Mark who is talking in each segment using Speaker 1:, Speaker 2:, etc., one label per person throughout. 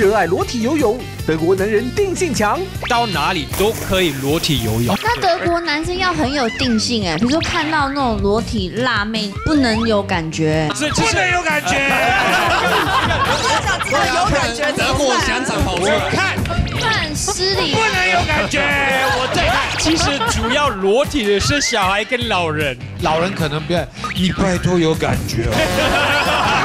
Speaker 1: 热爱裸体游泳，德国男人定性强，
Speaker 2: 到哪里都可以裸体游泳。
Speaker 3: 那德国男生要很有定性哎，比如说看到那种裸体辣妹，不能有感觉。
Speaker 2: 不能有感觉。
Speaker 4: 我想知道有感觉
Speaker 5: 德国想长跑出来，
Speaker 2: 看，
Speaker 3: 很失礼。
Speaker 2: 不能有感觉。我在看。其实主要裸体的是小孩跟老人，
Speaker 6: 老人可能不要。你拜托有感觉哦。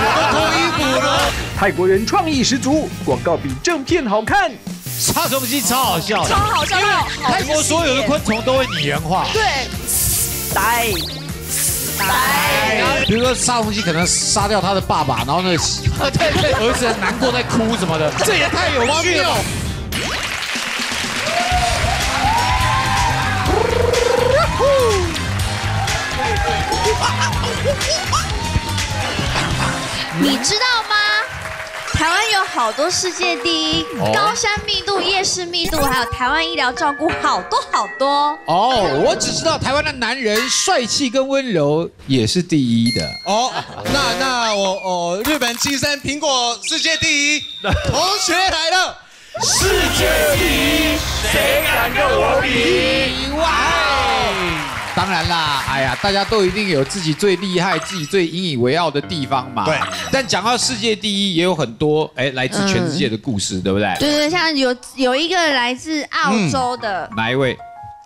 Speaker 6: 我
Speaker 5: 脱衣服了。
Speaker 1: 泰国人创意十足，广告比正片好看。
Speaker 6: 杀虫剂超好笑，
Speaker 4: 超好笑，因为
Speaker 6: 泰国所有的昆虫都会拟人化。
Speaker 4: 对，呆。
Speaker 6: 比如说杀虫剂可能杀掉他的爸爸，然后那个 儿子难过在哭什么的，这也太有趣了。
Speaker 3: 你知道吗？台湾有好多世界第一，高山密度、夜市密度，还有台湾医疗照顾，好多好多。
Speaker 6: 哦，我只知道台湾的男人帅气跟温柔也是第一的。哦，
Speaker 5: 那那我哦，日本青山苹果世界第一，同学来了，
Speaker 2: 世界第一，谁敢跟我比？哇！
Speaker 6: 当然啦，哎呀，大家都一定有自己最厉害、自己最引以为傲的地方嘛。
Speaker 5: 对。
Speaker 6: 但讲到世界第一，也有很多哎来自全世界的故事，对不对？
Speaker 3: 对对，像有有一个来自澳洲的
Speaker 6: 哪一位？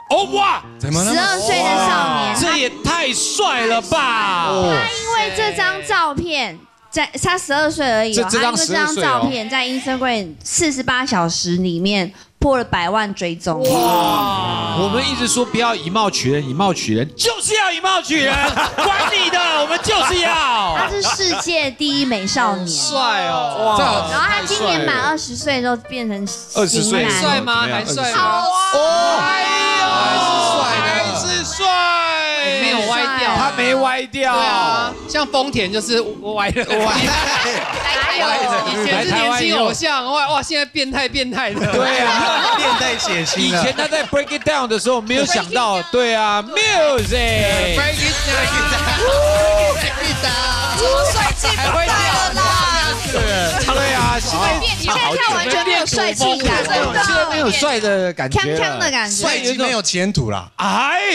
Speaker 6: 哦哇，
Speaker 3: 怎么了？十二岁的少年，
Speaker 6: 这也太帅了吧！他
Speaker 3: 因为这张照片，在他十二岁而已，他因为这张照片在 Instagram 四十八小时里面。破了百万追踪哇！
Speaker 6: 我们一直说不要以貌取人，以貌取人就是要以貌取人，管你的，我们就是要。
Speaker 3: 他是世界第一美少年，
Speaker 6: 帅哦！
Speaker 3: 哇！然后他今年满二十岁之后变成
Speaker 6: 二十岁
Speaker 2: 帅吗？还帅
Speaker 3: 吗？哦！
Speaker 2: 没歪掉。对啊，像丰田就是歪了，歪。以前是年轻偶像，哇哇，现在变态变态的。
Speaker 6: 对啊，
Speaker 5: 变态血腥。
Speaker 6: 以前他在 Break It Down 的时候，没有想到，对啊，Music。
Speaker 5: Break It Down，Break It Down，
Speaker 4: 这么帅气，还会掉啦。
Speaker 6: 对啊，
Speaker 3: 现在现在跳完全没有帅气感，
Speaker 6: 现在没有帅的感觉，
Speaker 3: 锵锵的感觉，
Speaker 5: 帅气没有前途了。
Speaker 6: 哎，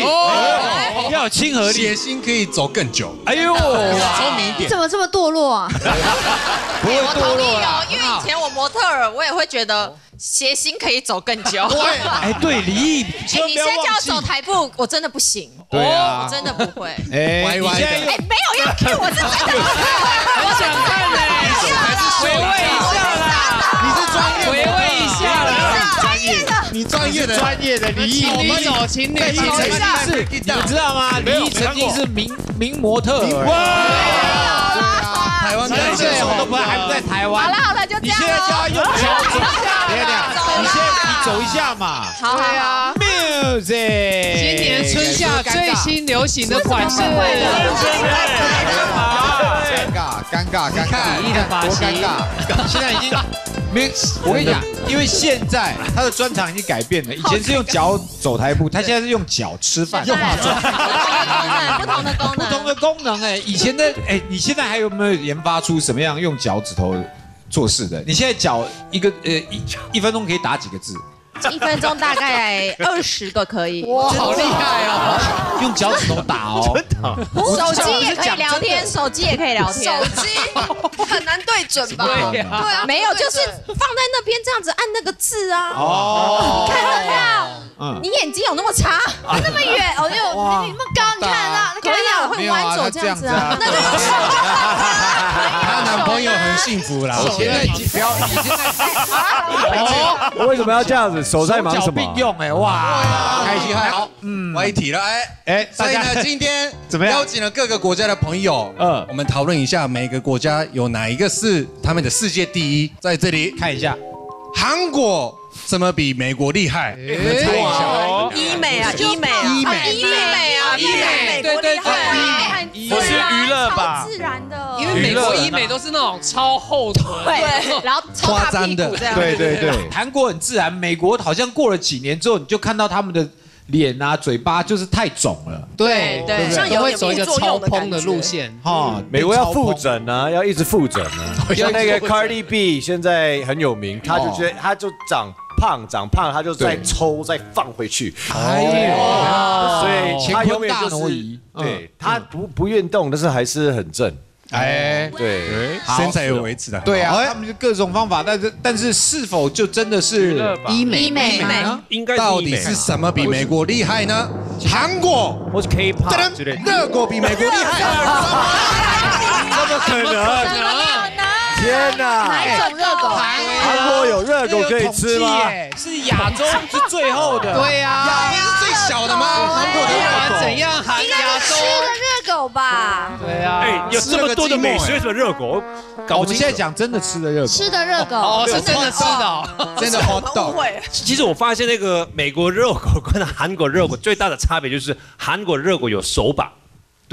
Speaker 6: 要有亲和力，
Speaker 5: 血腥可以走更久。
Speaker 6: 哎呦，
Speaker 5: 聪明一点，
Speaker 3: 怎么这么堕落啊？
Speaker 6: 不会堕落
Speaker 4: 哦，因为以前我模特儿，我也会觉得谐星可以走更久。
Speaker 6: 对，哎，对，李毅，
Speaker 4: 你现在叫我走台步，我真的不行。
Speaker 6: 对啊，
Speaker 4: 我真的不会。
Speaker 6: 哎，
Speaker 5: 歪歪的。
Speaker 4: 哎，没有要 Q 我是真的。
Speaker 2: 我想看呢。回味一下啦，
Speaker 5: 你是专业，
Speaker 2: 回味一下啦，
Speaker 5: 专业的，你专业的，
Speaker 6: 专业的李毅，
Speaker 2: 你走，请你走一下，
Speaker 6: 是，你知道吗？李毅曾经是名名模特，哇，
Speaker 5: 台湾
Speaker 6: 的，现在我都不还不在台湾。
Speaker 4: 好了好了，就这样。
Speaker 6: 用脚走，等一下，你先你走一下嘛。
Speaker 4: 好，对
Speaker 2: 啊
Speaker 6: ，music，
Speaker 2: 今年春夏最新流行的款式。
Speaker 6: 尴尬，尴尬，
Speaker 2: 李毅的发型，
Speaker 6: 多尴尬！现在已经没，我跟你讲，因为现在他的专长已经改变了，以前是用脚走台步，他现在是用脚吃饭，
Speaker 4: 用化妆，不同的功能，
Speaker 6: 不同的功能，哎，以前的，哎，你现在还有没有研发出什么样用脚趾头做事的？你现在脚一个呃一一分钟可以打几个字？
Speaker 4: 一分钟大概 二十个可以，
Speaker 2: 哇，好厉害
Speaker 6: 哦！用脚趾头打哦，
Speaker 5: 真的。
Speaker 4: 手机也可以聊天，手机也可以聊天。
Speaker 7: 手机很难对准吧？
Speaker 2: 对啊，
Speaker 4: 没有，就是放在那边这样子按那个字啊。哦，看得到。嗯，你眼睛有那么差？
Speaker 3: 那么远？哦，就那么高，你看得到？
Speaker 4: 会弯走这样子啊。那就
Speaker 5: 她男朋友很幸福啦。
Speaker 6: 我现在不要，已经在
Speaker 1: 哦，为什么要这样子？手在忙什么？
Speaker 6: 并用哎，哇，
Speaker 5: 开心好，嗯，歪题了哎。哎，所以呢，今天
Speaker 6: 怎么样？
Speaker 5: 邀请了各个国家的朋友，嗯，我们讨论一下每个国家有哪一个是他们的世界第一，在这里。
Speaker 6: 看一下，
Speaker 5: 韩国怎么比美国厉害？我们猜一下，
Speaker 4: 医美啊，医美啊，
Speaker 5: 医
Speaker 4: 美，医美啊，医美，对对对，
Speaker 2: 乐吧？
Speaker 4: 自然的，
Speaker 2: 因为美国医美都是那种超厚臀，
Speaker 4: 对，然后超大屁股这样，
Speaker 6: 对对对，韩国很自然，美国好像过了几年之后，你就看到他们的脸啊、嘴巴就是太肿了。
Speaker 2: 对
Speaker 7: 对，像
Speaker 2: 会走一个超蓬的路线。
Speaker 8: 哈，美国要复诊啊，要一直复诊啊。像那个 Cardi B 现在很有名，他就觉得他就长胖长胖，他就再抽再放回去。哎呦，所以他永远就是对他不不运动，但是还是很正。哎，对，
Speaker 5: 身材有维持的，
Speaker 6: 对啊，他们就各种方法，但是但是是否就真的是
Speaker 3: 医美？医美。
Speaker 8: 呢？应该
Speaker 5: 到底是什么比美国厉害呢？韩国。
Speaker 8: 或是 K-pop 之类，
Speaker 5: 热狗比美国厉害？
Speaker 8: 怎么可能？天哪！
Speaker 3: 哪种热狗？
Speaker 8: 韩国有热狗可以吃吗？
Speaker 6: 是亚洲是最后的，
Speaker 2: 对呀，
Speaker 5: 亚洲是最小的吗？
Speaker 2: 韩国的热狗怎样？韩亚洲
Speaker 3: 的热狗吧？
Speaker 2: 对呀，哎，
Speaker 8: 有这么多的美食，为什么热狗？
Speaker 6: 我们现在讲真的吃的热狗，
Speaker 3: 吃的热狗
Speaker 2: 哦，是真的吃的，
Speaker 5: 真的好懂。
Speaker 8: 其实我发现那个美国热狗跟韩国热狗最大的差别就是韩国热狗有手把。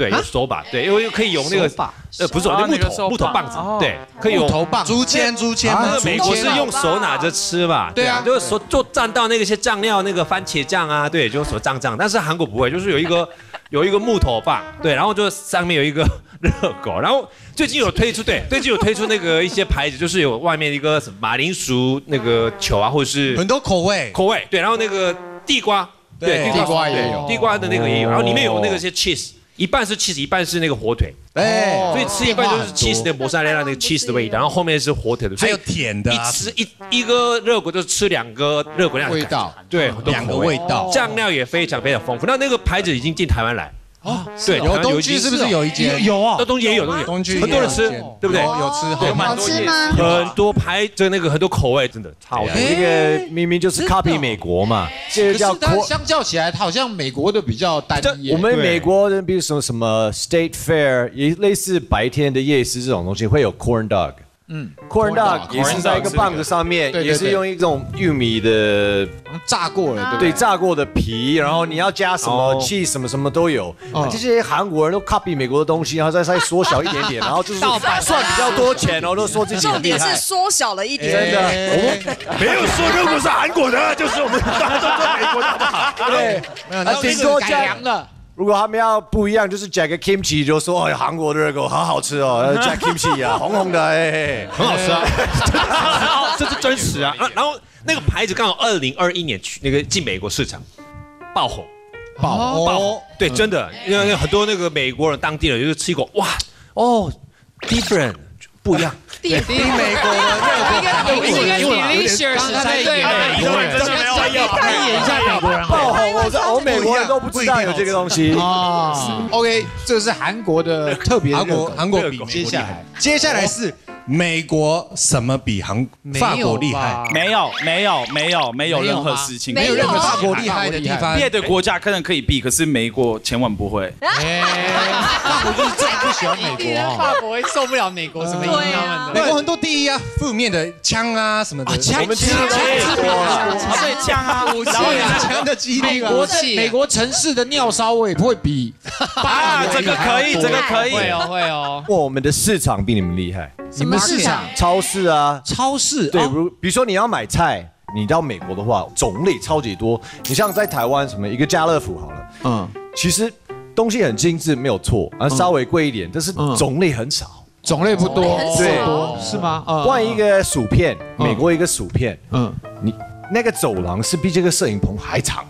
Speaker 8: 对，有手把，对，因为可以用那个，呃，不是那木头木头棒子，对，可以用
Speaker 5: 头棒、竹签、竹签。
Speaker 8: 那个美国是用手拿着吃嘛？对啊，就是手就蘸到那个些酱料，那个番茄酱啊，对，就手胀胀。但是韩国不会，就是有一个 有一个木头棒，对，然后就上面有一个热狗。然后最近有推出，对，最近有推出那个一些牌子，就是有外面一个什么马铃薯那个球啊，或者是
Speaker 5: 很多口味
Speaker 8: 口味，对，然后那个地瓜，
Speaker 6: 对，地瓜也有，
Speaker 8: 地瓜的那个也有，然后里面有那个些 cheese。一半是 cheese，一半是那个火腿，哎，所以吃一半就是 cheese 的摩萨雷拉那个 cheese 的味道，然后后面是火腿的，
Speaker 5: 还有甜的，
Speaker 8: 一吃一一个热狗就吃两个热狗那样
Speaker 6: 味道，
Speaker 8: 对，
Speaker 5: 两个味道，
Speaker 8: 酱料也非常非常丰富。那那个牌子已经进台湾来。
Speaker 5: 哦，对，有东区是不是有一间？
Speaker 6: 有啊，
Speaker 8: 东区也有，东区很多人吃，对不对？
Speaker 5: 有吃，
Speaker 3: 好吃吗？
Speaker 8: 很多排就那个很多口味，真的超。那个明明就是 copy 美国嘛，
Speaker 6: 这个叫。相较起来，它好像美国的比较单一。
Speaker 8: 我们美国人，比如说什么 State Fair，也类似白天的夜市这种东西，会有 corn dog。嗯，corn dog 也是在一个棒子上面，也是用一种玉米的
Speaker 6: 炸过了，
Speaker 8: 对，炸过的皮，然后你要加什么 cheese 什么什么都有。这些韩国人都 copy 美国的东西，然后再再缩小一点点，然后就是算比较多钱，然后都说自己
Speaker 7: 重点是缩小了一点。
Speaker 8: 真的，我们没有说如果是韩国的，就是我们大家都说美国的不好。对，
Speaker 6: 那顶多改良了。
Speaker 8: 如果他们要不一样，就是加个 kimchi，就说哎，韩国的热狗好好吃哦，加 kimchi 啊，红红的，哎，
Speaker 6: 很好吃
Speaker 8: 啊，这是真实啊。然后那个牌子刚好二零二一年去那个进美国市场，爆红，
Speaker 6: 爆
Speaker 8: 爆红，对，真的，因为很多那个美国人当地人就是吃过，哇，哦，different。不一样，
Speaker 2: 比美国的热狗，应该比 delicious 才对。
Speaker 8: 美国人真的没有要看一下美国人我我美国人都不知道有这个东西啊。
Speaker 6: OK，这是韩国的特别
Speaker 5: 韩国韩国比接下来接下来是。美国什么比韩法国厉害？
Speaker 9: 没有，没有，没有，没有任何事情，
Speaker 3: 没有
Speaker 5: 任何法国厉害的地方。
Speaker 9: 别的国家可能可以比，可是美国千万不会。
Speaker 6: 法国就是最不喜欢美国，
Speaker 2: 法国会受不了美国什么？对
Speaker 5: 啊，美国很多第一啊，负面的枪啊什么的，
Speaker 8: 枪枪
Speaker 2: 对枪啊，武器啊，
Speaker 5: 枪的几率。
Speaker 6: 美国美国城市的尿骚味不会比
Speaker 8: 啊，这个可以，这个可以，
Speaker 2: 会哦会哦。
Speaker 8: 我们的市场比你们厉害。
Speaker 6: 你们市场？
Speaker 8: 超市啊，
Speaker 6: 超市？
Speaker 8: 对，如比如说你要买菜，你到美国的话，种类超级多。你像在台湾什么一个家乐福好了，嗯，其实东西很精致没有错，啊稍微贵一点，但是种类很少，
Speaker 6: 种类不多，
Speaker 8: 对，
Speaker 6: 是吗？
Speaker 8: 换一个薯片，美国一个薯片，嗯，你那个走廊是比这个摄影棚还长，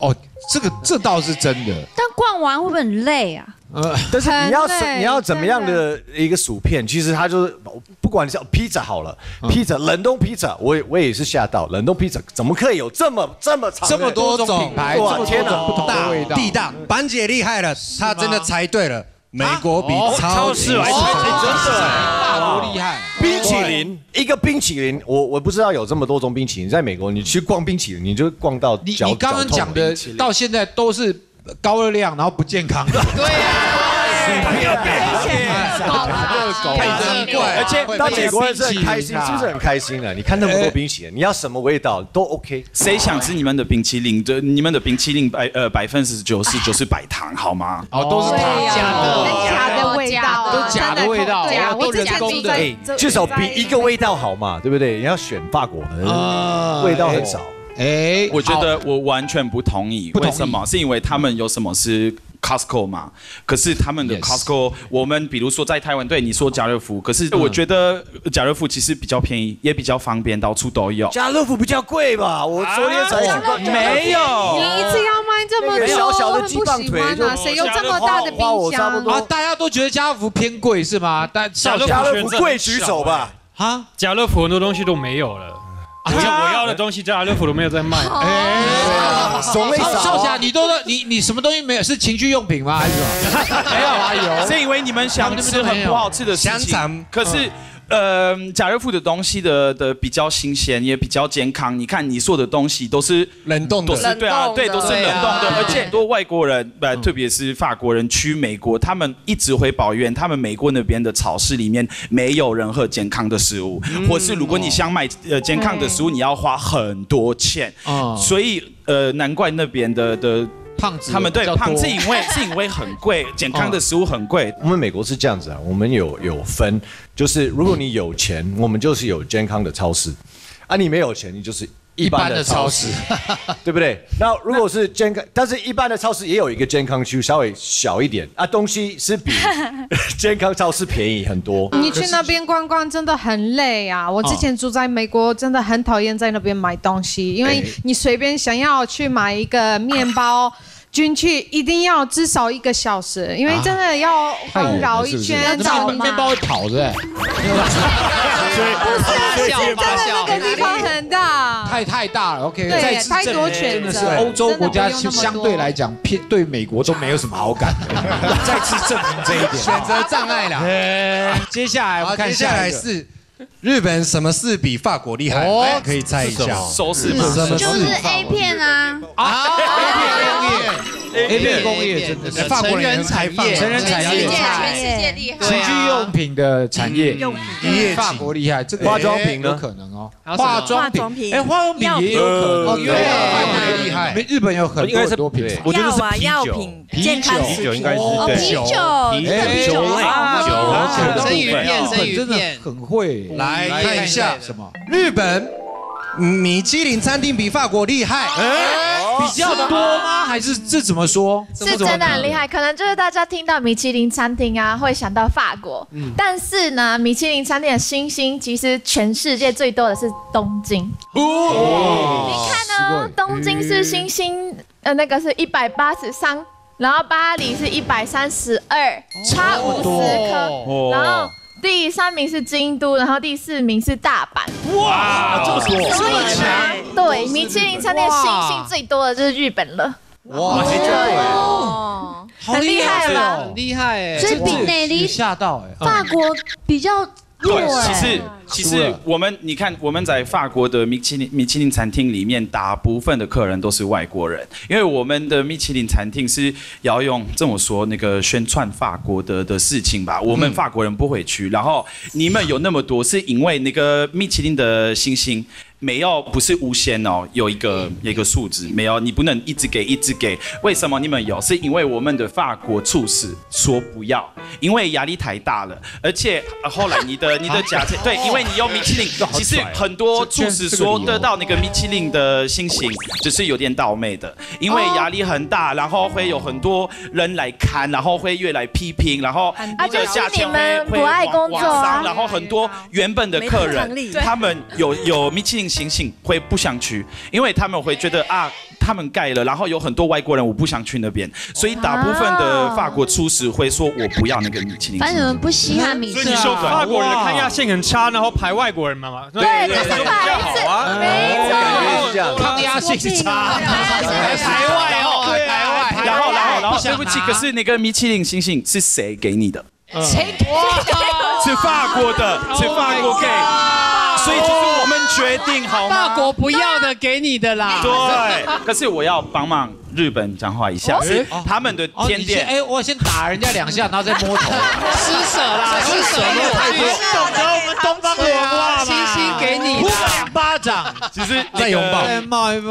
Speaker 6: 哦，这个这倒是真的。
Speaker 3: 但逛完会不会很累啊？
Speaker 8: 呃，但是你要你要怎么样的一个薯片？其实它就是，不管你叫披萨好了，披萨冷冻披萨，我我也是吓到，冷冻披萨怎么可以有这么这么长
Speaker 6: 这么多种品牌？哇，天哪，不同的味道，
Speaker 5: 地大，板姐厉害了，她真的猜对了，美国比超市
Speaker 8: 来真的，
Speaker 6: 法国厉害，
Speaker 8: 冰淇淋一个冰淇淋，我我不知道有这么多种冰淇淋，在美国你去逛冰淇淋，你就逛到
Speaker 6: 你你刚刚讲的到现在都是。高热量，然后不健康的。
Speaker 2: 对呀，
Speaker 8: 热狗，太奇怪。而且当美国人是很开心，是不是很开心啊？你看那么多冰淇淋，你要什么味道都 OK。
Speaker 9: 谁想吃你们的冰淇淋？的你们的冰淇淋百呃百分之九十九是白糖，好吗？
Speaker 6: 哦，都是糖，
Speaker 2: 假的，
Speaker 3: 假的味道，
Speaker 6: 都假的味道，
Speaker 3: 都人工的。
Speaker 8: 至少比一个味道好嘛，对不对？你要选法国的，味道很少。
Speaker 9: 哎，我觉得我完全不同意。为什么？是因为他们有什么是？Costco 嘛，可是他们的 Costco，我们比如说在台湾，对你说家乐福，可是我觉得家乐福其实比较便宜，也比较方便，到处都有。
Speaker 10: 家乐福比较贵吧？我昨天才
Speaker 9: 没有。
Speaker 11: 你一次要卖这么多，
Speaker 10: 小的
Speaker 11: 鸡棒腿，谁有这么大的冰箱
Speaker 6: 啊？大家都觉得家乐福偏贵是吗？但
Speaker 10: 家乐福贵举手吧。
Speaker 2: 啊，家乐福很多东西都没有了。我要我要的东西，在阿六福都没有在卖。哎，
Speaker 6: 少侠，你都你你什么东西没有？是情趣用品吗？还是什么？没有啊，有。
Speaker 9: 是以为你们想吃很不好吃的香肠，可是。呃，家乐福的东西的的比较新鲜，也比较健康。你看你说的东西都是
Speaker 5: 冷冻的，
Speaker 9: 对啊，对，都是冷冻的。而且很多外国人，呃，特别是法国人去美国，他们一直会抱怨，他们美国那边的超市里面没有任何健康的食物，或是如果你想买呃健康的食物，你要花很多钱。所以呃，难怪那边的的。
Speaker 6: 胖子，
Speaker 9: 他们对胖是因为是因为很贵，健康的食物很贵。
Speaker 10: 我们美国是这样子啊，我们有有分，就是如果你有钱，我们就是有健康的超市；啊，你没有钱，你就是一般的超市，对不对？那如果是健康，但是一般的超市也有一个健康区，稍微小一点啊，东西是比 健康超市便宜很多。
Speaker 11: 你去那边逛逛真的很累啊！我之前住在美国，真的很讨厌在那边买东西，因为你随便想要去买一个面包。进去一定要至少一个小时，因为真的要环绕一圈，
Speaker 6: 找面包会跑的。不
Speaker 11: 是，真的那个地方很大，
Speaker 6: 太太大了。OK，
Speaker 11: 对，太多选择。
Speaker 6: 真的是欧洲国家相对来讲偏对美国都没有什么好感。再次证明这一点，
Speaker 2: 选择障碍了。
Speaker 6: 接下来我们看，
Speaker 5: 接下来是。日本什么事比法国厉害？可以猜一下。
Speaker 9: 收视吗？
Speaker 3: 就是 A 片啊。啊
Speaker 6: ！A 片工业，A 片工业真的是
Speaker 2: 法国人
Speaker 6: 才业，成人产业，
Speaker 4: 全世界厉害。
Speaker 6: 情趣用品的产业，法国厉害。这个
Speaker 10: 化妆品
Speaker 6: 有可能哦。
Speaker 3: 化妆品，
Speaker 6: 哎，化妆品也有可能。因为法国厉害。日本有很多很多品牌。
Speaker 4: 我觉得是啤酒，
Speaker 3: 健康
Speaker 12: 啤酒应该是
Speaker 3: 啤酒，
Speaker 12: 啤酒类，
Speaker 2: 酒生鱼片，生鱼片
Speaker 6: 很会。
Speaker 5: 来看一下什么？日本米其林餐厅比法国厉害，
Speaker 6: 比较多吗？还是这怎么说？
Speaker 13: 是真的很厉害。可能就是大家听到米其林餐厅啊，会想到法国。但是呢，米其林餐厅的星星其实全世界最多的是东京。哦，你看呢？东京是星星，呃，那个是一百八十三，然后巴黎是一百三十二，差五十颗，然后。第三名是京都，然后第四名是大阪。
Speaker 10: 哇，这么多，
Speaker 13: 这么强！对，米其林餐厅星星最多的就是日本了。哇，哦很厉害吧？
Speaker 2: 很厉害哎！
Speaker 3: 所以比内里
Speaker 6: 吓到哎，
Speaker 3: 法国比较。
Speaker 9: 对，其实其实我们你看我们在法国的米其林米其林餐厅里面，大部分的客人都是外国人，因为我们的米其林餐厅是要用这么说那个宣传法国的的事情吧，我们法国人不会去，然后你们有那么多，是因为那个米其林的星星。没有，不是无限哦，有一个一个数字，没有，你不能一直给，一直给。为什么你们有？是因为我们的法国厨师说不要，因为压力太大了。而且后来你的你的假设，对，因为你用米其林，其实很多厨师说得到那个米其林的星星，只是有点倒霉的，因为压力很大，然后会有很多人来看，然后会越来批评，然后
Speaker 13: 你的价钱会会往上，
Speaker 9: 然后很多原本的客人，他们有有米其林。星星会不想去，因为他们会觉得啊，他们盖了，然后有很多外国人，我不想去那边，所以大部分的法国厨师会说我不要那个米其林。
Speaker 3: 反正不稀罕米其林。
Speaker 2: 所以你说法国人的抗压性很差，然后排外国人嘛嘛？
Speaker 13: 对，就是排是没
Speaker 6: 错，抗压性差，
Speaker 2: 排外哦，排外。
Speaker 9: 然后，然后，然后，对不起，可是那个米其林星星是谁给你的？
Speaker 13: 谁给？
Speaker 9: 是法国的，是法国给。所以就是我们决定好
Speaker 2: 吗？法国不要的给你的啦。
Speaker 9: 对，可是我要帮忙日本讲话一下，是他们的甜点。
Speaker 6: 哎，我先打人家两下，然后再摸头。
Speaker 2: 施舍啦，施舍太多，
Speaker 6: 懂得我们东方文化吗
Speaker 2: 星星给你
Speaker 6: 两巴掌，
Speaker 9: 其实
Speaker 5: 再拥抱。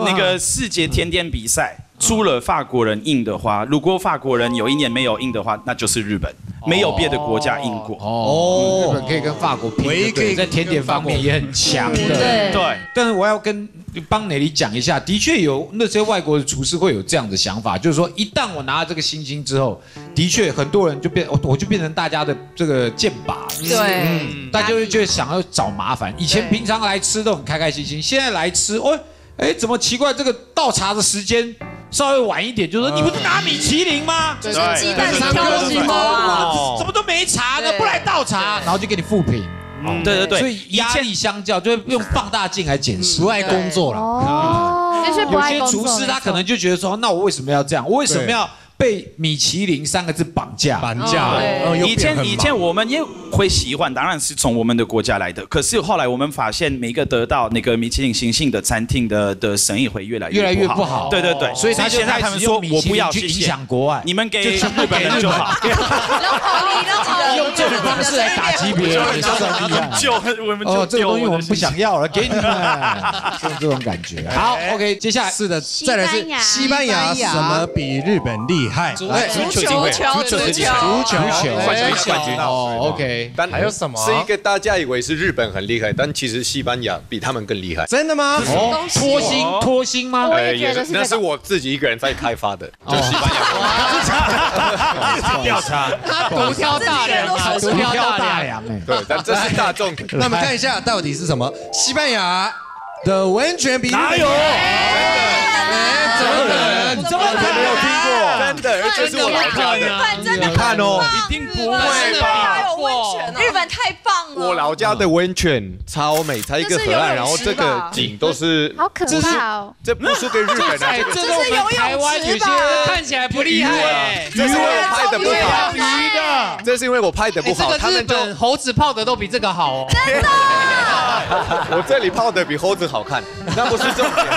Speaker 9: 那个世界甜点比赛。除了法国人印的话，如果法国人有一年没有印的话，那就是日本，没有别的国家印过。
Speaker 6: 哦，日本可以跟法国拼，可以在甜点方面也很强的。
Speaker 13: 对
Speaker 9: 对。
Speaker 6: 但是我要跟帮美丽讲一下，的确有那些外国的厨师会有这样的想法，就是说一旦我拿了这个星星之后，的确很多人就变，我就变成大家的这个箭靶，
Speaker 11: 对，
Speaker 6: 大家就就想要找麻烦。以前平常来吃都很开开心心，现在来吃，哦，哎，怎么奇怪？这个倒茶的时间稍微晚一点，就说你不是拿米其林吗？
Speaker 4: 就是鸡蛋挑什
Speaker 6: 么？怎么都没查呢？不来倒茶，然后就给你复评。
Speaker 9: 对对对，
Speaker 6: 所以压力相较就会用放大镜来检视，
Speaker 14: 不爱工作了。
Speaker 13: 哦，
Speaker 6: 有些厨师他可能就觉得说，那我为什么要这样？我为什么要？被米其林三个字绑架，
Speaker 14: 绑架。
Speaker 9: 以前以前我们也会喜欢，当然是从我们的国家来的。可是后来我们发现，每个得到那个米其林星星的餐厅的的生意会越来
Speaker 6: 越来越不好。
Speaker 9: 对对对，
Speaker 6: 所以他
Speaker 9: 现在他们说我不要
Speaker 6: 去影响国外，
Speaker 9: 你们给日本人就好。
Speaker 6: 用这种方式来打击别人，你说很厉害。
Speaker 9: 就我们
Speaker 6: 就，这个东西我们不想要了，给你们，就这种感觉。好，OK，接下来。
Speaker 14: 是的，再来是西班牙，什么比日本厉害？
Speaker 4: 足球，足球，足球，
Speaker 14: 足球，
Speaker 4: 冠
Speaker 6: 军哦，OK。
Speaker 8: 但
Speaker 14: 还有什么？
Speaker 8: 是一个大家以为是日本很厉害，但其实西班牙比他们更厉害。
Speaker 14: 真的吗？
Speaker 6: 脱星，脱星吗？
Speaker 13: 我也觉得是。
Speaker 8: 那是我自己一个人在开发的，就西班
Speaker 2: 牙。
Speaker 6: 调查，
Speaker 2: 他 独挑大梁，
Speaker 6: 独挑大梁哎。
Speaker 8: 对，但这是大众。
Speaker 14: 那我们看一下到底是什么？西班牙的温泉比
Speaker 6: 哪有？
Speaker 14: 怎么可能？
Speaker 8: 怎么可能没有听过？真的，而且是我老家的。
Speaker 4: 你
Speaker 8: 看哦，
Speaker 9: 一定不会吧？
Speaker 4: 日本太棒了。
Speaker 8: 我老家的温泉超美，它一个河岸，然后这个景都是
Speaker 13: 好可怕哦。
Speaker 8: 这不输给日本的！
Speaker 2: 这是我们台湾有些看起来不厉害，
Speaker 8: 这是因为我拍的不好。
Speaker 2: 鱼的，
Speaker 8: 这是因为我拍的不好。
Speaker 2: 这个日本猴子泡的都比这个好哦。
Speaker 4: 真的。
Speaker 8: 我这里泡的比猴子好看，那不是重点。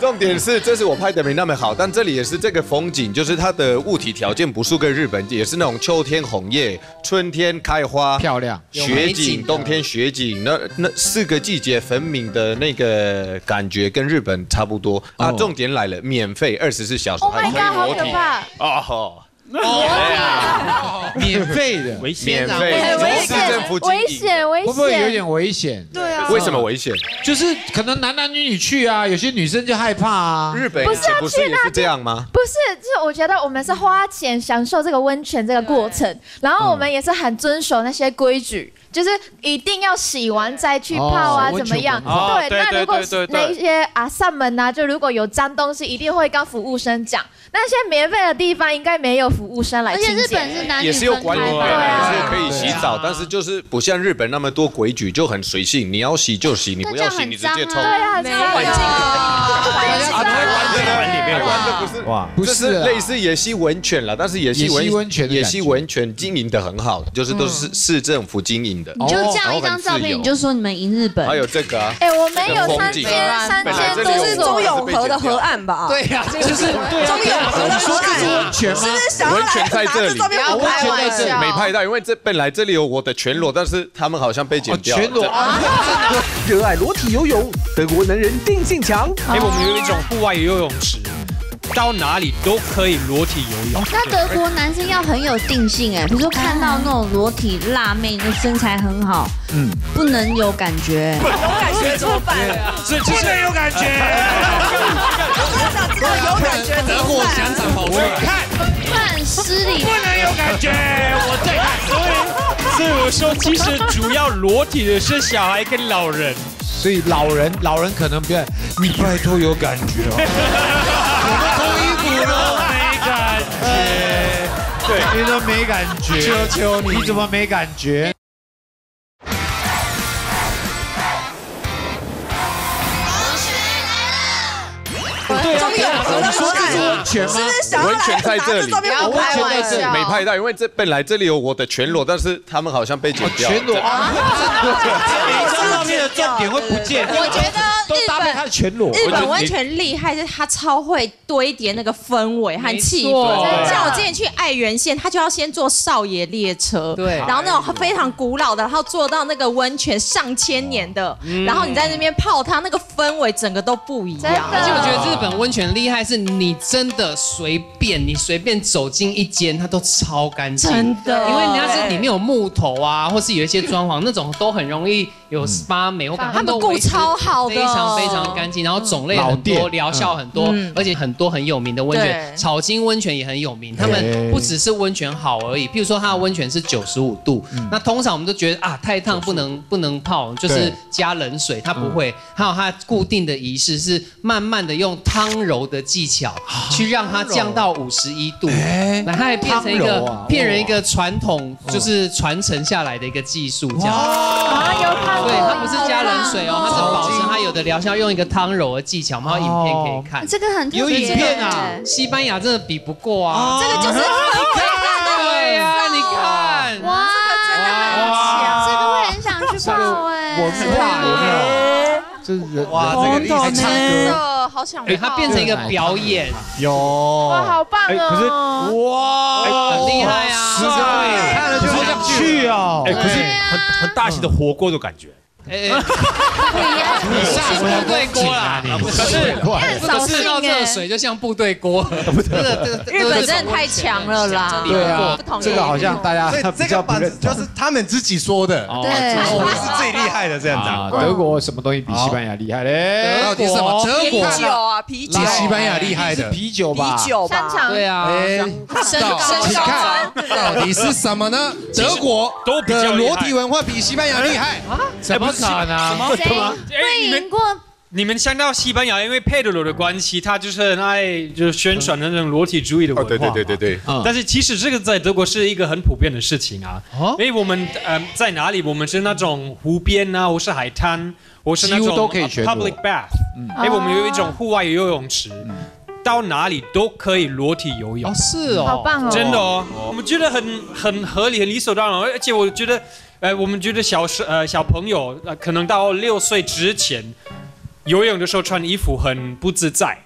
Speaker 8: 重点是，这是我拍的没那么好，但这里也是这个风景，就是它的物体条件不输给日本，也是那种秋天红叶，春天开花，
Speaker 6: 漂亮，
Speaker 8: 雪景，冬天雪景，那那四个季节分明的那个感觉跟日本差不多啊。重点来了，免费二十四小时，
Speaker 13: 还可以裸体
Speaker 8: 哦。
Speaker 6: 哦，免费的，
Speaker 8: 免费，
Speaker 13: 危险，危险，危险，
Speaker 6: 会不会有点危险？
Speaker 4: 对啊，
Speaker 8: 为什么危险？
Speaker 6: 就是可能男男女女去啊，有些女生就害怕啊。
Speaker 8: 日本不是不是也是这样吗？
Speaker 13: 不是，就是我觉得我们是花钱享受这个温泉这个过程，然后我们也是很遵守那些规矩，就是一定要洗完再去泡啊，怎么样？对，那如果那些啊上门啊，就如果有脏东西，一定会跟服务生讲。那些免费的地方应该没有服务生来清洁，
Speaker 3: 而且日本是男女
Speaker 8: 也是有管理
Speaker 3: 的，
Speaker 8: 也是可以洗澡，但是就是不像日本那么多规矩，就很随性，你要洗就洗，你不要洗你直接冲。对
Speaker 13: 啊，没有环境可以，
Speaker 8: 啊，不会关在门里面，关的。不是哇，不是类似野溪温泉了，但是野溪温泉野溪温泉经营的很好，就是都是市政府经营的。
Speaker 3: 你就这样一张照片，你就说你们赢日本。
Speaker 8: 还有这个啊，
Speaker 13: 哎，我们有三间，三间
Speaker 4: 都是中永和的河岸吧？
Speaker 2: 对呀，
Speaker 6: 就是
Speaker 4: 中永。
Speaker 6: 你说这是温泉吗？
Speaker 8: 温泉在这里，
Speaker 4: 温泉在这里。
Speaker 8: 没拍到，因为这本来这里有我的全裸，但是他们好像被剪掉。
Speaker 6: 全裸，
Speaker 14: 热爱裸体游泳，德国男人定性强。
Speaker 2: 哎，我们有一种户外游泳池，到哪里都可以裸体游泳。
Speaker 3: 那德国男生要很有定性哎，比如说看到那种裸体辣妹，那身材很好，嗯，不能有感觉。
Speaker 4: 有感觉怎么办？
Speaker 6: 是不能有感觉。
Speaker 4: 有感觉，
Speaker 2: 德国想长跑出来，
Speaker 6: 看，
Speaker 3: 看失礼，
Speaker 6: 不能有感觉，我最看。
Speaker 2: 所以，所以我说，其实主要裸体的是小孩跟老人，
Speaker 6: 所以老人，老人可能不要，你拜托有感觉哦。你都没感觉，求求你，你怎么没感觉？你说这是温泉吗？
Speaker 8: 温泉在这里，
Speaker 4: 温泉在这里
Speaker 8: 没拍到，因为这本来这里有我的全裸，但是他们好像被剪掉。
Speaker 6: 全裸啊！这张照片的重点会不见。
Speaker 4: 我觉得
Speaker 6: 都搭配他的全裸。
Speaker 4: 日本温泉厉害是它超会堆叠那个氛围和气氛。像我之前去爱媛县，他就要先坐少爷列车，
Speaker 2: 对，
Speaker 4: 然后那种非常古老的，然后坐到那个温泉上千年的，然后你在那边泡汤，那个氛围整个都不一样。
Speaker 2: 而且我觉得日本温泉厉害是你真的随便你随便走进一间，它都超干净，
Speaker 4: 真的，
Speaker 2: 因为你要是里面有木头啊，或是有一些装潢那种，都很容易有 SPA 美，
Speaker 4: 他们顾超好的，
Speaker 2: 非常非常干净，然后种类很多，疗效很多，而且很多很有名的温泉，草金温泉也很有名。他们不只是温泉好而已，譬如说它的温泉是九十五度，那通常我们都觉得啊太烫不能不能泡，就是加冷水，它不会。还有它固定的仪式是慢慢的用汤揉的技巧去让它降到五十一度，那它也变成一个骗人一个传统，就是传承下来的一个技术这样。啊，有看对，它不是加冷水哦，它是保持它有的疗效，用一个汤揉的技巧，我们有影片可以看。
Speaker 3: 这个很
Speaker 2: 有影片啊，西班牙真的比不过啊。
Speaker 4: 这个就是
Speaker 2: 对呀，你看，
Speaker 3: 哇，这个真的很强，这个会很想去泡哎，
Speaker 6: 文化有没有？这人
Speaker 10: 哇，这个厉害，唱歌，
Speaker 4: 好想
Speaker 2: 对，它变成一个表演，
Speaker 6: 有
Speaker 13: 哇，好棒哦！
Speaker 6: 可是哇，
Speaker 2: 很厉害啊，
Speaker 6: 看了就想去啊。
Speaker 12: 哎，可是很很大型的火锅的感觉。
Speaker 2: 哎，不一样，部队锅啦，不是不是。到热水就像部队锅，
Speaker 4: 这个日本真的太强了啦，
Speaker 6: 对啊，这个好像大家
Speaker 14: 这个板子就是他们自己说的，
Speaker 3: 对，
Speaker 14: 我们是最厉害的这样子。
Speaker 6: 德国什么东西比西班牙厉害嘞？
Speaker 14: 到底什么？德国。
Speaker 4: 啤酒啊，啤酒，
Speaker 14: 比西班牙厉害的。
Speaker 6: 啤酒吧？
Speaker 4: 啤酒吧？
Speaker 2: 对啊，哎，
Speaker 4: 身身高
Speaker 14: 到底是什么呢？德国的裸体文化比西班牙厉害。啊？
Speaker 6: 什么可能？
Speaker 3: 谁会赢过？
Speaker 15: 你们想到西班牙，因为佩德罗的关系，他就是很爱就是宣传的那种裸体主义的文化。
Speaker 8: 对对对对对。
Speaker 15: 但是其实这个在德国是一个很普遍的事情啊。因为我们呃在哪里，我们是那种湖边啊，或是海滩，或是那种 public bath。因为我们有一种户外游泳池，到哪里都可以裸体游泳。
Speaker 2: 哦，是哦，
Speaker 13: 好棒哦，
Speaker 15: 真的哦，我们觉得很很合理、很理所当然，而且我觉得。呃，我们觉得小时呃小朋友呃可能到六岁之前游泳的时候穿衣服很不自在。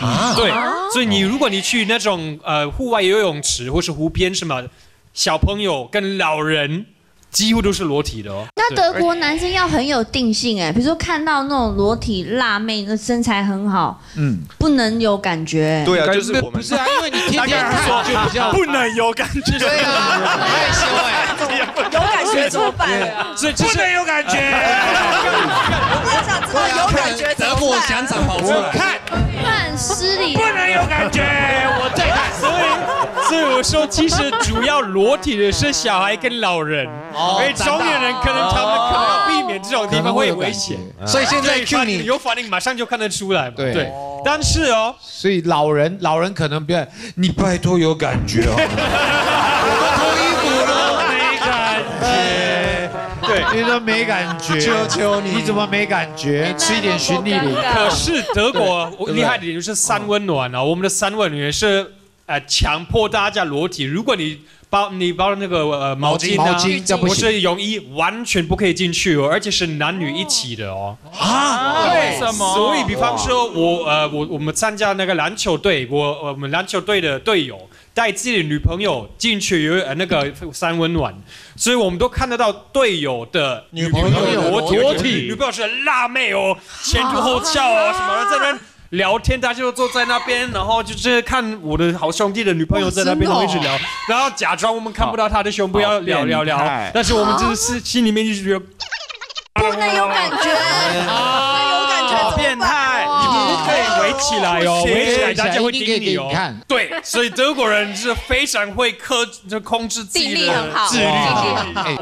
Speaker 15: 啊，对，所以你如果你去那种呃户外游泳池或是湖边什么，小朋友跟老人几乎都是裸体的哦。
Speaker 3: 那德国男生要很有定性哎，比如说看到那种裸体辣妹，那身材很好，嗯，不能有感觉。
Speaker 8: 对啊，就是我们
Speaker 6: 不是啊，因为你天天看就比较
Speaker 15: 不能有感觉。
Speaker 2: 对啊，害羞哎。
Speaker 4: 有感觉怎么办？
Speaker 15: 所以不
Speaker 6: 能有感觉。
Speaker 4: 我想知道有感觉怎么办？
Speaker 14: 德国想长跑出来，
Speaker 6: 看，
Speaker 3: 很失礼。
Speaker 6: 不能有感觉，我再看。
Speaker 15: 所以，所以我说，其实主要裸体的是小孩跟老人，因为中年人可能他们可能要避免这种地方会有危险。
Speaker 14: 所以现在 Q 你
Speaker 15: 有反应，马上就看得出来。对，但是哦，
Speaker 6: 所以老人老人可能不要，你拜托有感觉哦。脱衣服了，没感觉。对，你都没感觉。
Speaker 14: 求求你，
Speaker 6: 你怎么没感觉？吃一点循利林。
Speaker 15: 可是德国厉害的点就是三温暖啊，我们的三温暖是呃强迫大家裸体，如果你。包你包的那个呃毛巾
Speaker 6: 毛巾
Speaker 15: 不是泳衣，完全不可以进去哦，而且是男女一起的哦。啊？为什么？所以比方说我呃我我们参加那个篮球队，我我们篮球队的队友带自己的女朋友进去有呃那个三温暖，所以我们都看得到队友的
Speaker 14: 女朋友
Speaker 15: 裸体，女朋友是辣妹哦，前凸后翘啊什么的，这边。聊天，他就坐在那边，然后就是看我的好兄弟的女朋友在那边一直聊，然后假装我们看不到他的胸部，要聊聊聊，但是我们就是心里面就是觉得
Speaker 3: 不能有感觉，有感觉，
Speaker 15: 好变态。起来哦，围起来大家会盯你哦。对，所以德国人是非常会克，就控制自己的自律，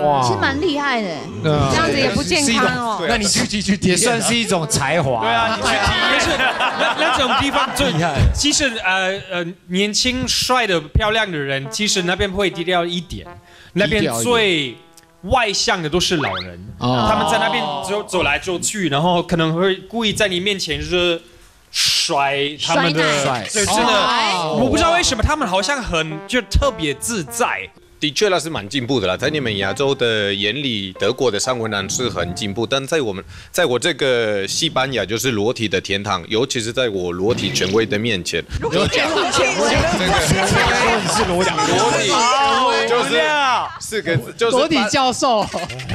Speaker 3: 哇，其实蛮厉害的。
Speaker 11: 这样子也不健康哦。
Speaker 14: 那你去去去，
Speaker 6: 也算是一种才华。
Speaker 15: 对啊，你去体是那那种地方最厉害。其实呃呃，年轻帅的漂亮的人，其实那边会低调一点。那边最外向的都是老人，他们在那边走走来走去，然后可能会故意在你面前就是。甩他们的，对真的，我不知道为什么他们好像很就特别自在。
Speaker 8: 的确，那是蛮进步的啦。在你们亚洲的眼里，德国的三文男是很进步，但在我们，在我这个西班牙就是裸体的天堂，尤其是在我裸体权威的面前，
Speaker 4: 裸体权威，
Speaker 6: 是裸体，
Speaker 8: 裸体就是四个字，就是
Speaker 2: 裸体教授，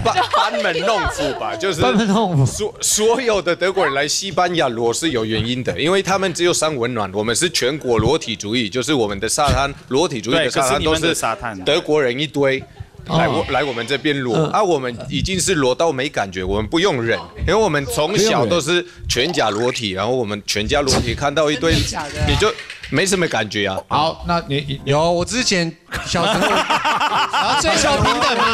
Speaker 8: 班班门弄斧吧，就是
Speaker 6: 班门弄斧。
Speaker 8: 所所有的德国人来西班牙裸是有原因的，因为他们只有三温暖，我们是全国裸体主义，就是我们的沙滩裸体主义的沙滩都是
Speaker 9: 沙滩
Speaker 8: 德国。国人一堆，来我来我们这边裸啊，我们已经是裸到没感觉，我们不用忍，因为我们从小都是全甲裸体，然后我们全家裸体看到一堆，你就。没什么感觉啊。
Speaker 6: 好，那你
Speaker 5: 有我之前小时候，
Speaker 2: 然后追求平等吗？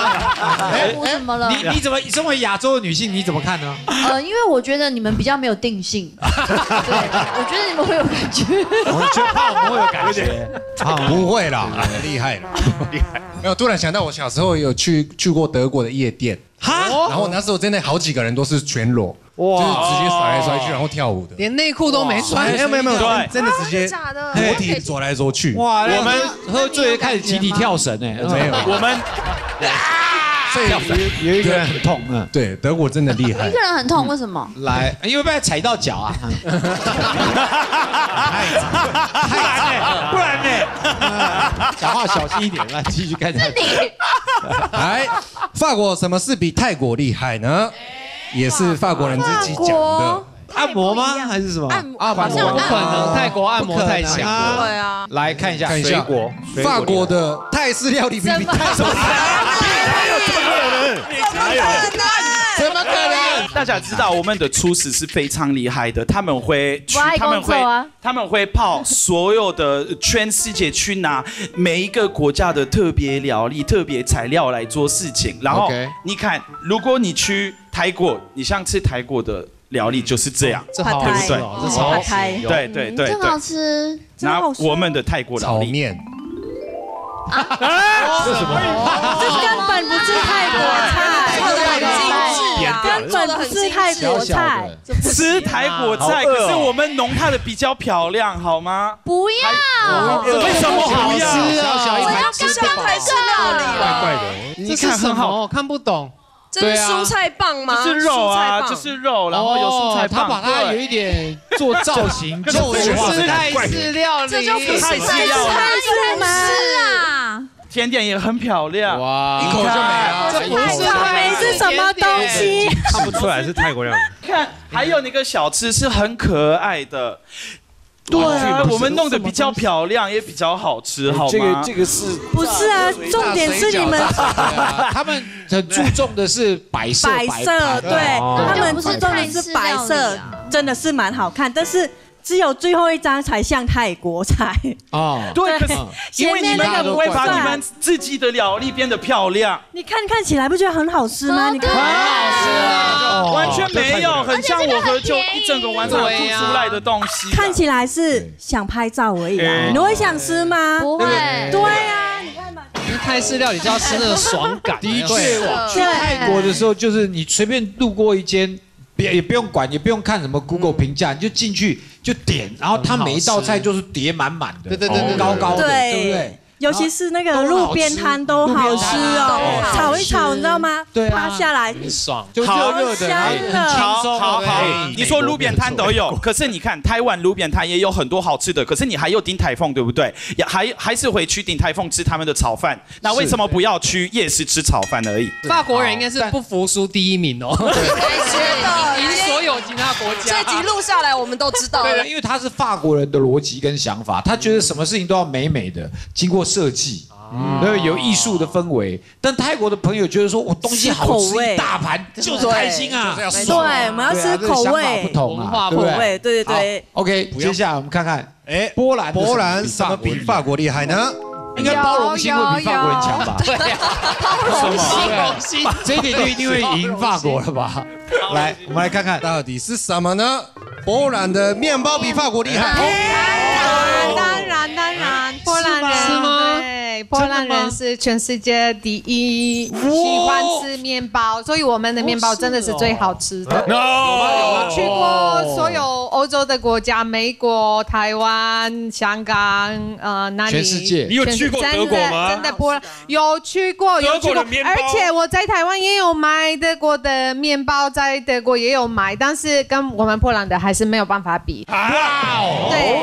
Speaker 3: 哎，我怎么了？
Speaker 6: 你你怎么身为亚洲的女性，你怎么看呢？
Speaker 3: 呃，因为我觉得你们比较没有定性。对，我觉得你们会有感觉。
Speaker 6: 我觉得怕我们会有感觉。
Speaker 5: 啊，不会啦，厉害了，厉害。没有，突然想到我小时候有去去过德国的夜店。哈。然后那时候真的好几个人都是全裸。哇！就是直接甩来甩去，然后跳舞的，
Speaker 2: 连内裤都没穿，
Speaker 5: 没有没有没有，
Speaker 2: 对，
Speaker 5: 真的直接裸体走来走去。
Speaker 6: 哇！我们喝醉开始集体跳绳哎，
Speaker 5: 没有，
Speaker 9: 我们
Speaker 6: 所以有有一个人很痛，嗯，
Speaker 5: 对，德国真的厉害。
Speaker 3: 一个人很痛，为什么？
Speaker 6: 来，因为被踩到脚啊。不然呢？不然呢？讲话小心一点，来继续看是你。
Speaker 5: 来，法国什么事比泰国厉害呢？也是法国人自己讲的，
Speaker 6: 按摩吗？还是什么？
Speaker 2: 按摩不可能，泰国按摩太强。
Speaker 4: 对啊，
Speaker 6: 来看一下，
Speaker 5: 看一下法国的泰式料理比比泰什么？
Speaker 8: 哪有这么可能？
Speaker 4: 哪有？
Speaker 5: 怎么可能？
Speaker 9: 大家知道我们的厨师是非常厉害的，他们会去，他们会，他们会跑所有的全世界去拿每一个国家的特别料理、特别材料来做事情。然后你看，如果你去。泰国，你像吃泰国的料理就是这样，
Speaker 2: 对不
Speaker 9: 对？
Speaker 2: 这超好吃，
Speaker 9: 对对对，
Speaker 3: 真好吃。
Speaker 9: 拿我们的泰国
Speaker 5: 炒面，
Speaker 6: 啊？这什么？
Speaker 16: 这根本不是泰国菜，根本不是泰国菜。
Speaker 9: 吃泰国菜，可是我们浓泰的比较漂亮，好吗？
Speaker 3: 不要，
Speaker 9: 为什么不
Speaker 2: 要？
Speaker 3: 我要刚刚泰式料理，
Speaker 5: 怪怪的。
Speaker 2: 你看很好，看不懂。
Speaker 4: 这是蔬菜棒吗？
Speaker 9: 这是肉啊，这是肉，然后有蔬菜棒。
Speaker 2: 他把它有一点做造型，就是泰式料理，
Speaker 4: 这就不是泰式料理，
Speaker 3: 是啊。
Speaker 9: 甜点也很漂亮，哇，
Speaker 5: 一口就没了。
Speaker 16: 这不是泰是什么东西？
Speaker 12: 看不出来是泰国料理。
Speaker 9: 看，还有那个小吃是很可爱的。对啊，我们弄得比较漂亮，也比较好吃，好吗？
Speaker 6: 这个这个是
Speaker 16: 不是啊？重点是你们，
Speaker 6: 他们很注重的是白色，
Speaker 16: 白色，对，他们注重的是白色，真的是蛮好看，但是。只有最后一张才像泰国菜
Speaker 9: 哦，对，因为你们不会把你们自己的料理变得漂亮。
Speaker 16: 你看看起来不觉得很好吃吗？你看，
Speaker 9: 很好吃啊，完全没有，很像我喝酒一整个晚上吐出来的东西。
Speaker 16: 看起来是想拍照而已，你会想吃吗？
Speaker 3: 不会，
Speaker 16: 对啊，你看嘛，
Speaker 2: 泰式料理就要吃那个爽感。
Speaker 6: 的确，去泰国的时候，就是你随便路过一间。也也不用管，也不用看什么 Google 评价，你就进去就点，然后它每一道菜就是叠满满的，
Speaker 2: 对对对，
Speaker 6: 高高的，对不对？
Speaker 16: 尤其是那个路边摊都好吃哦，炒一炒，你知道吗？
Speaker 6: 对
Speaker 16: 趴下来，
Speaker 2: 很爽，
Speaker 6: 就热热的，
Speaker 9: 好好好。你说路边摊都有，可是你看台湾路边摊也有很多好吃的，可是你还有丁台凤，对不对？也还还是回去丁台凤吃他们的炒饭，那为什么不要去夜市吃炒饭而已？
Speaker 2: 法国人应该是不服输第一名哦，赢所有其他国家。
Speaker 4: 这集录下来，我们都知道。
Speaker 6: 对因为他是法国人的逻辑跟想法，他觉得什么事情都要美美的，经过。设计，对，有艺术的氛围。但泰国的朋友觉得说，我东西好吃，一大盘就是开心啊。
Speaker 16: 对，我们要吃口味
Speaker 6: 不同啊，
Speaker 16: 口味，对对对。
Speaker 6: OK，接下来我们看看，哎，波兰，
Speaker 5: 波兰什么比法国厉害呢？
Speaker 6: 应该包容心会比法国人强吧？
Speaker 2: 对呀，包容心，
Speaker 6: 这一点就一定会赢法国了吧？来，我们来看看
Speaker 5: 到底是什么呢？波兰的面包比法国厉害。
Speaker 11: 当然当然，波兰人是吗？波兰人是全世界第一喜欢吃面包，所以我们的面包真的是最好吃的。有去过所有欧洲的国家，美国、台湾、香港，呃，哪里？
Speaker 6: 全世界。
Speaker 15: 你有去过德国吗？
Speaker 11: 真的波兰有去过，有去过。而且我在台湾也有买德国的面包，在德国也有买，但是跟我们波兰的还是没有办法比。哇哦！对，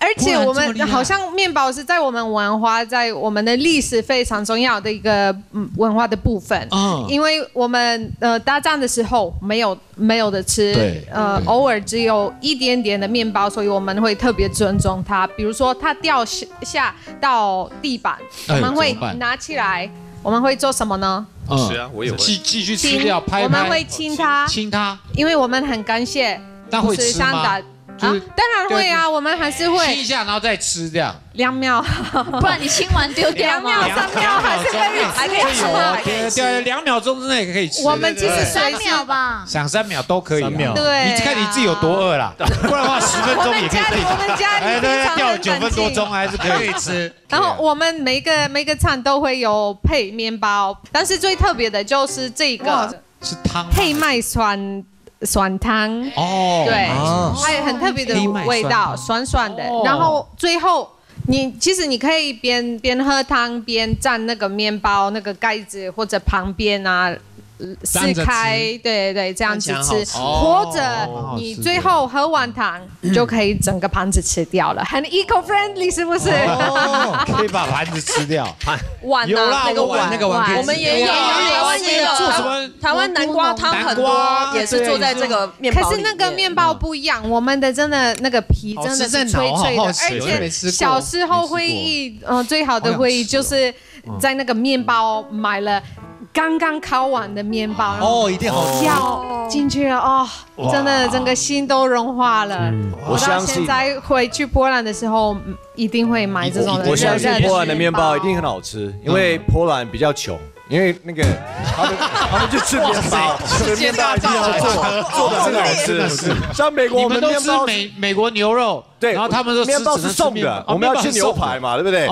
Speaker 11: 而且我们好像面包是在我们文化，在我们。我们的历史非常重要的一个嗯文化的部分，嗯，因为我们呃打仗的时候没有没有的吃，呃偶尔只有一点点的面包，所以我们会特别尊重它。比如说它掉下下到地板，我们会拿起来我们会做什么呢？
Speaker 12: 是啊，我有
Speaker 6: 继继续吃掉，拍
Speaker 11: 我们会亲它，
Speaker 6: 亲它，
Speaker 11: 因为我们很感谢。
Speaker 6: 但会吃吗？
Speaker 11: 啊，当然会啊，我们还是会
Speaker 6: 亲一下，然后再吃这样。
Speaker 11: 两秒，
Speaker 3: 不然你亲完丢掉
Speaker 11: 吗？两秒、三秒还是可以，
Speaker 6: 还可以吃啊。对，两秒钟之内可以吃。
Speaker 11: 我们其实
Speaker 3: 三秒吧，
Speaker 6: 想三秒都可以。三
Speaker 10: 秒，
Speaker 11: 对，
Speaker 6: 你看你自己有多饿啦，不然的话十分钟也可以。
Speaker 11: 我们家里，
Speaker 6: 哎，对，掉九分多钟还是可以吃。
Speaker 11: 然后我们每个每个餐都会有配面包，但是最特别的就是这个
Speaker 6: 是汤
Speaker 11: 配麦酸。酸汤。哦，对，还有很特别的味道，酸酸的。然后最后，你其实你可以边边喝汤边蘸那个面包那个盖子或者旁边啊。撕开，对对这样子吃，或者你最后喝完汤就可以整个盘子吃掉了，很 eco friendly 是不是？
Speaker 6: 可以把盘子吃掉，
Speaker 4: 碗
Speaker 6: 有啦，
Speaker 4: 那个
Speaker 6: 碗那个碗，
Speaker 4: 我们也有，台湾也有。
Speaker 6: 做什么？
Speaker 4: 台湾南瓜汤很多，也是做在这个面包
Speaker 11: 可是那个面。包不一样，我们的真的那个皮真的是脆脆的，而且小时候会议，嗯，最好的会议就是在那个面包买了。刚刚烤完的面包
Speaker 5: 哦，一定好。
Speaker 11: 吃咬进去了哦，真的整个心都融化了。
Speaker 10: 我相信。
Speaker 11: 现在回去波兰的时候一定会买这种的。
Speaker 10: 我相信波兰的面包一定很好吃，因为波兰比较穷，因为那个他们他们就吃面包，吃面包一定要做做的很好吃。像美国，
Speaker 6: 我们都吃美美国牛肉，
Speaker 10: 对，
Speaker 6: 然后他们说
Speaker 10: 面包是送的，我们要吃牛排嘛，对不对？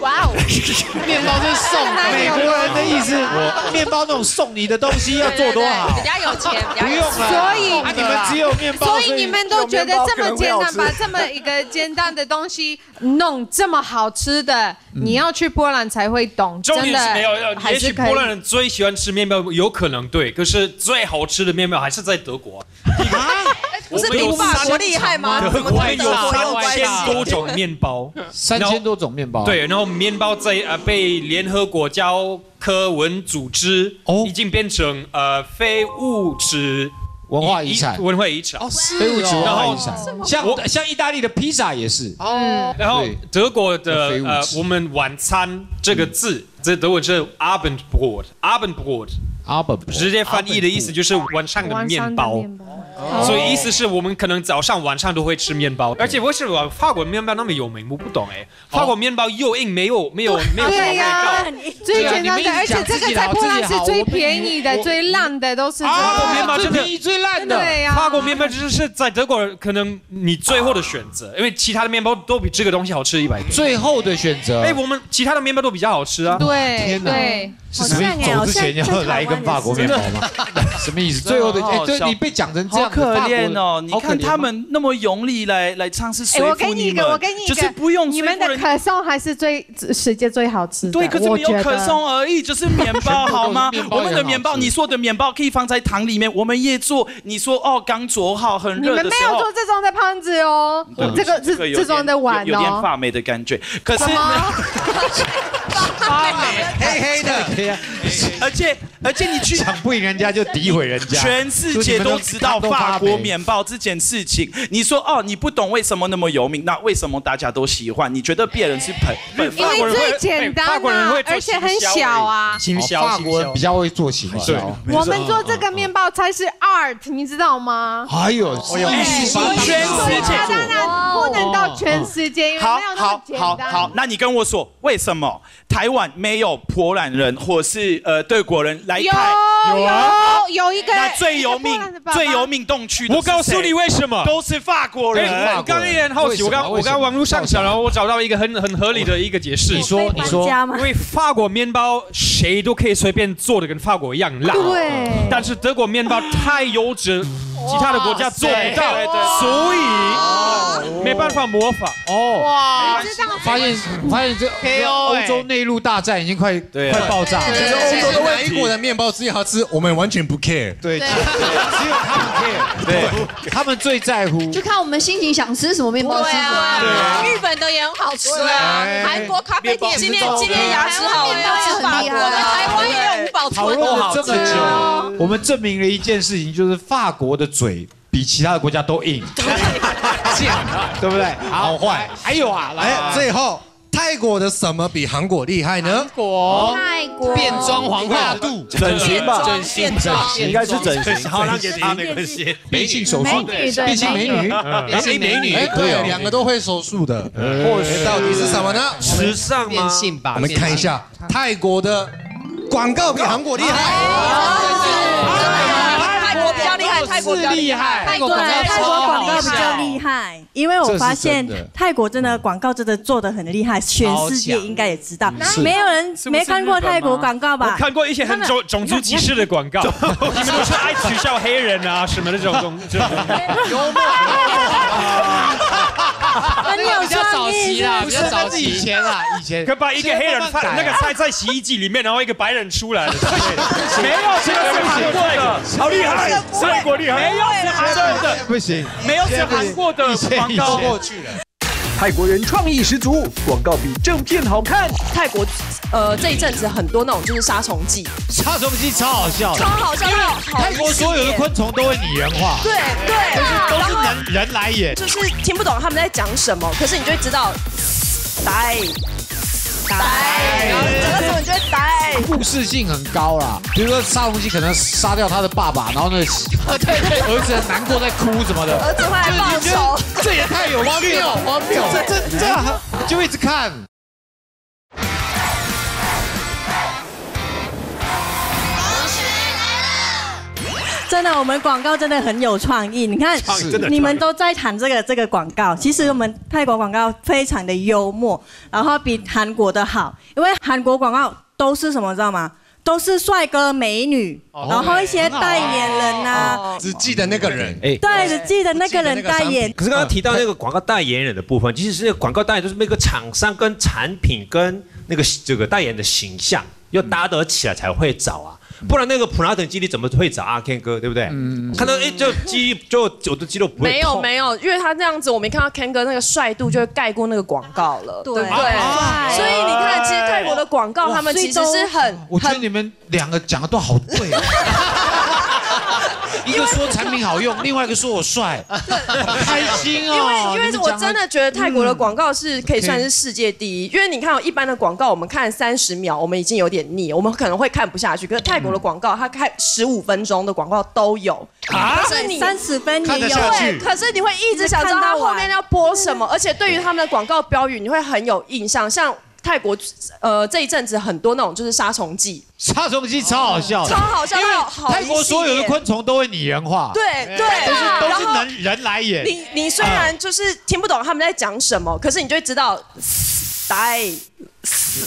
Speaker 3: 哇哦，
Speaker 6: 面包是送美国人的意思。我面包那种送你的东西要做多好？
Speaker 4: 比较有钱，
Speaker 6: 不用了。
Speaker 11: 所以
Speaker 6: 你们只有面包，
Speaker 11: 所以你们都觉得这么简单，把这么一个简单的东西弄这么好吃的，你要去波兰才会懂。
Speaker 15: 真
Speaker 11: 的
Speaker 15: 没有，也许波兰人最喜欢吃面包，有可能对，可是最好吃的面包还是在德国。
Speaker 4: 不是比法国厉害吗？
Speaker 15: 德国有三千多种面包，
Speaker 6: 三千多种面包。
Speaker 15: 对，然后面包在呃被联合国教科文组织哦。已经变成呃非物质
Speaker 6: 文化遗产，
Speaker 15: 文化遗产。
Speaker 6: 哦是非物质文化遗产。像像意大利的披萨也是。
Speaker 15: 哦，然后德国的呃我们晚餐这个字在德文是 Abendbrot，Abendbrot。
Speaker 6: 阿本
Speaker 15: 直接翻译的意思就是晚上的面包，所以意思是我们可能早上晚上都会吃面包，而且为什么法国面包那么有名？我不懂哎，法国面包又硬，没有没有 没有
Speaker 11: 对呀，最简单的，而且这个在波兰是最便宜的，最烂的都是
Speaker 15: 法国面包，
Speaker 6: 最便宜最烂的，
Speaker 11: 对呀，
Speaker 15: 法国面包就是在德国可能你最后的选择，因为其他的面包都比这个东西好吃一百倍。
Speaker 6: 最后的选择，
Speaker 15: 哎，我们其他的面包都比较好吃啊。
Speaker 11: 对，
Speaker 6: 天哪，是什么？走之前要来一根法国面包吗？什么意思？最后的哎，对你被讲成这样，
Speaker 9: 好可怜哦！你看他们那么用力来来唱，是说服
Speaker 11: 你们，
Speaker 9: 就是不用
Speaker 11: 你们的可颂还是最世界最好吃的。
Speaker 9: 对，可是没有可颂而已，就是面包 好吗？我们的面包，你说的面包可以放在糖里面，我们也做。你说哦，刚做好很热的时候，你
Speaker 11: 们没有做这种的盘子哦，这个是这种的碗哦，
Speaker 9: 有点发霉的感觉。可是
Speaker 6: 黑黑的，
Speaker 9: 而且而且你去
Speaker 6: 抢不赢人家就诋毁人家，
Speaker 9: 全世界都知道法国面包这件事情。你说哦，你不懂为什么那么有名？那为什么大家都喜欢？你觉得别人是捧？
Speaker 11: 因为最简单啊，而且很小啊。
Speaker 6: 法国人比较会做行销。
Speaker 11: 我们做这个面包才是 art，你知道吗？
Speaker 6: 还有
Speaker 9: 全世界
Speaker 11: 当然不能到全世界，因为没有那么简单。
Speaker 9: 好，那你跟我说为什么台湾没有波兰人或是呃德国人来看？
Speaker 11: 有啊，有一个
Speaker 9: 那最有名、最有名动区。
Speaker 15: 我告诉你为什么
Speaker 9: 都是法国人。
Speaker 15: 我刚也很好奇，我刚我刚网络上想，然后我找到一个很很合理的一个解释。
Speaker 6: 你说你说，
Speaker 15: 因为法国面包谁都可以随便做的跟法国一样辣，
Speaker 11: 对。
Speaker 15: 但是德国面包太优质，其他的国家做不到，所以没办法模仿。
Speaker 6: 哦，哇！发现发现这欧洲内陆大战已经快快爆炸。
Speaker 5: 其实欧洲的哪一国的面包最好吃，我们完全不 care。
Speaker 6: 对，只有他们 care。对，他们最在乎。
Speaker 3: 就看我们心情想吃什么面包吃什么。
Speaker 4: 对，日本的也很好吃啊。韩国咖啡店今天今天牙齿好，都是法国的。台湾也有五宝
Speaker 6: 讨论了这么久，我们证明了一件事情，就是法国的嘴比其他的国家都硬。对不对？
Speaker 5: 好坏。
Speaker 6: 还有啊，来，
Speaker 5: 最后。泰
Speaker 14: 泰国的什么比韩国厉害呢？
Speaker 2: 国
Speaker 3: 泰国
Speaker 2: 变装皇后
Speaker 10: 度整形吧，
Speaker 2: 整形
Speaker 10: 整形应该是整形。
Speaker 12: 好，让给他没关系。
Speaker 14: 变性手术，
Speaker 13: 美女对
Speaker 14: 变性美女，
Speaker 2: 变性美女
Speaker 14: 哎，对，两个都会手术的。或许到底是什么呢？
Speaker 12: 时尚吗
Speaker 2: 变？性吧，
Speaker 14: 我们看一下泰国的广告比韩国厉害。
Speaker 7: 比较厉害，泰国比较厉害。
Speaker 2: 泰国广告
Speaker 16: 对，泰国
Speaker 2: 超
Speaker 16: 广告比较厉害，因为我发现泰国真的广告真的做的很厉害，全世界应该也知道。
Speaker 14: 是
Speaker 16: 没有人没看过泰国广告吧
Speaker 15: 我
Speaker 16: 吧？
Speaker 15: 看过一些很种种族歧视的广告，你们都是爱取笑黑人啊什么的这种东这种。
Speaker 2: 幽默。
Speaker 16: 很有
Speaker 2: 比较早
Speaker 16: 创意
Speaker 2: 期啦，
Speaker 16: 不是？
Speaker 2: 较早期。
Speaker 6: 以前啦，以前。
Speaker 15: 可把一个黑人菜那个菜在洗衣机里面，然后一个白人出来 没有，这个是韩国的，好厉害，是韩国厉害，没有是韩国的，
Speaker 6: 不行，
Speaker 15: 没有是韩国的广告。过去了。
Speaker 1: 泰国人创意十足，广告比正片好看。
Speaker 7: 泰国呃这一阵子很多那种就是杀虫剂，
Speaker 6: 杀虫剂超好笑的，
Speaker 7: 超好笑，
Speaker 6: 因为泰国所有的昆虫都会拟人化，
Speaker 7: 对对，
Speaker 6: 都是人人来演。
Speaker 7: 就是听不懂他们在讲什么，可是你就会知道，呆呆，然后整个时候你就会呆。
Speaker 6: 故事性很高啦，比如说杀虫剂可能杀掉他的爸爸，然后呢，对对，儿子很难过在哭什么的，
Speaker 7: 儿子会来报仇
Speaker 6: 得这也太有趣了，
Speaker 14: 荒谬
Speaker 6: 这这这样就一直看。
Speaker 16: 真的，我们广告真的很有创意。你看你们都在谈这个这个广告，其实我们泰国广告非常的幽默，然后比韩国的好，因为韩国广告都是什么，知道吗？都是帅哥美女，然后一些代言人呐、
Speaker 14: 只记得那个人，
Speaker 12: 哎，
Speaker 16: 对，只记得那个人代言。
Speaker 12: 可是刚刚提到那个广告代言人的部分，其实是广告代言，就是那个厂商跟产品跟那个这个代言的形象要搭得起来才会找啊。不然那个普拉腾肌力怎么会砸啊 Ken 哥，对不对？嗯看到哎，就肌就我的肌肉不会
Speaker 7: 没有没有，因为他这样子，我没看到 Ken 哥那个帅度，就会盖过那个广告了，对不对？
Speaker 6: 啊
Speaker 7: 所以你看，其实泰国的广告，他们其实是很
Speaker 6: 我觉得你们两个讲的都好对啊。一个说产品好用，另外一个说我帅，好开心哦。
Speaker 7: 因为因为我真的觉得泰国的广告是可以算是世界第一，因为你看哦一般的广告，我们看三十秒，我们已经有点腻，我们可能会看不下去。可是泰国的广告，它看十五分钟的广告都有，
Speaker 16: 啊
Speaker 7: 可是你
Speaker 16: 三十分也有，
Speaker 7: 对，可是你会一直想知道它后面要播什么，而且对于他们的广告标语，你会很有印象，像。泰国呃这一阵子很多那种就是杀虫剂，
Speaker 6: 杀虫剂超好笑的，
Speaker 7: 超好笑，
Speaker 6: 因为泰国所有的昆虫都会拟人化，
Speaker 7: 对对，
Speaker 6: 都是都是人人来演。
Speaker 7: 你你虽然就是听不懂他们在讲什么，可是你就会知道呆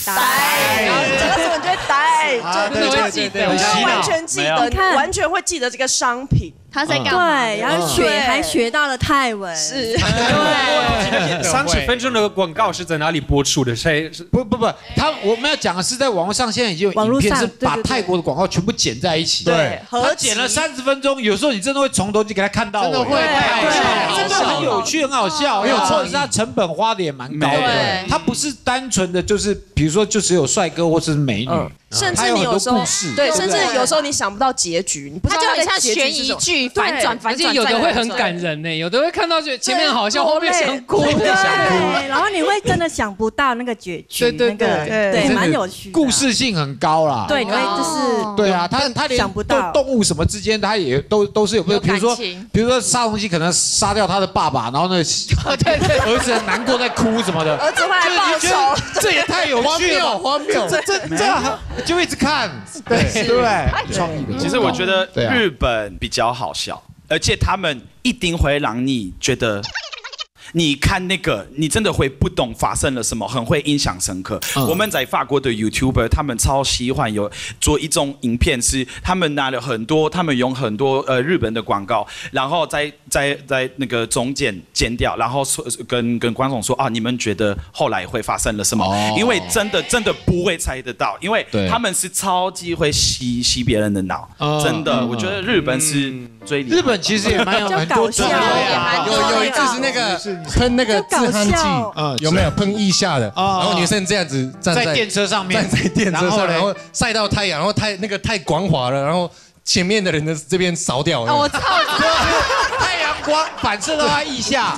Speaker 7: 呆，然后整个时候你就会呆，就就会记得，就会完全记得，
Speaker 16: 你
Speaker 7: 完全会记得这个商品。
Speaker 3: 他在
Speaker 16: 干嘛？对，然后学还学到了泰文，
Speaker 7: 是，
Speaker 16: 对。
Speaker 15: 三十分钟的广告是在哪里播出的？谁是
Speaker 6: 不不不，他我们要讲的是在网络上现在已经有
Speaker 16: 网络上
Speaker 6: 影片是把泰国的广告全部剪在一起，
Speaker 14: 对
Speaker 6: 他剪了三十分钟，有时候你真的会从头就给他看到尾，
Speaker 14: 真的会
Speaker 6: 真的很有趣，很好笑，
Speaker 14: 没有错
Speaker 6: 是他成本花的也蛮高的。
Speaker 7: 对，
Speaker 6: 他不是单纯的就是比如说就只有帅哥或者是美女，
Speaker 7: 甚至你有时候
Speaker 6: 故事，
Speaker 7: 对，甚至有时候你想不到结局，你不知道
Speaker 4: 它就有点
Speaker 7: 它的结局
Speaker 4: 像悬疑剧反转反
Speaker 2: 而且有的会很感人呢，有的会看到就前面好笑，后面想哭，
Speaker 16: 对。然后你会真的想不到那个结局，
Speaker 6: 对对
Speaker 16: 那个
Speaker 6: 对
Speaker 16: 对，蛮有趣。
Speaker 6: 故事性很高啦。
Speaker 16: 对，你会就是
Speaker 6: 对啊，他他连
Speaker 16: 想不到。
Speaker 6: 动动物什么之间，他也都都是有，比如说比如说杀东西可能杀掉他的爸爸，然后呢，对对，儿子很难过在哭什么的，
Speaker 7: 儿子会来报仇。
Speaker 6: 这也太有趣了，
Speaker 14: 荒谬
Speaker 6: 这这这样就一直看，对对？创意的，
Speaker 9: 其实我觉得日本比较好笑，而且他们一定会让你觉得。你看那个，你真的会不懂发生了什么，很会印象深刻。
Speaker 6: 嗯。
Speaker 9: 我们在法国的 YouTuber，他们超喜欢有做一种影片，是他们拿了很多，他们用很多呃日本的广告，然后在在在那个中间剪掉，然后说跟跟观众说啊，你们觉得后来会发生了什么？
Speaker 6: 哦。
Speaker 9: 因为真的真的不会猜得到，因为
Speaker 6: 对。
Speaker 9: 他们是超级会吸吸别人的脑，
Speaker 6: 嗯。
Speaker 9: 真的，
Speaker 6: 嗯
Speaker 9: 我觉得日本是
Speaker 6: 日本其实也蛮有很多
Speaker 14: 有有一次是那个喷那个止汗剂有没有喷腋下的？
Speaker 6: 啊
Speaker 14: 然后女生这样子站
Speaker 6: 在电车上面
Speaker 14: 站在电车上，
Speaker 6: 然后嘞
Speaker 14: 然后晒到太阳，然后太那个太光滑了，然后前面的人的这边烧掉。
Speaker 7: 了我操！
Speaker 6: 太阳光反射到他腋下，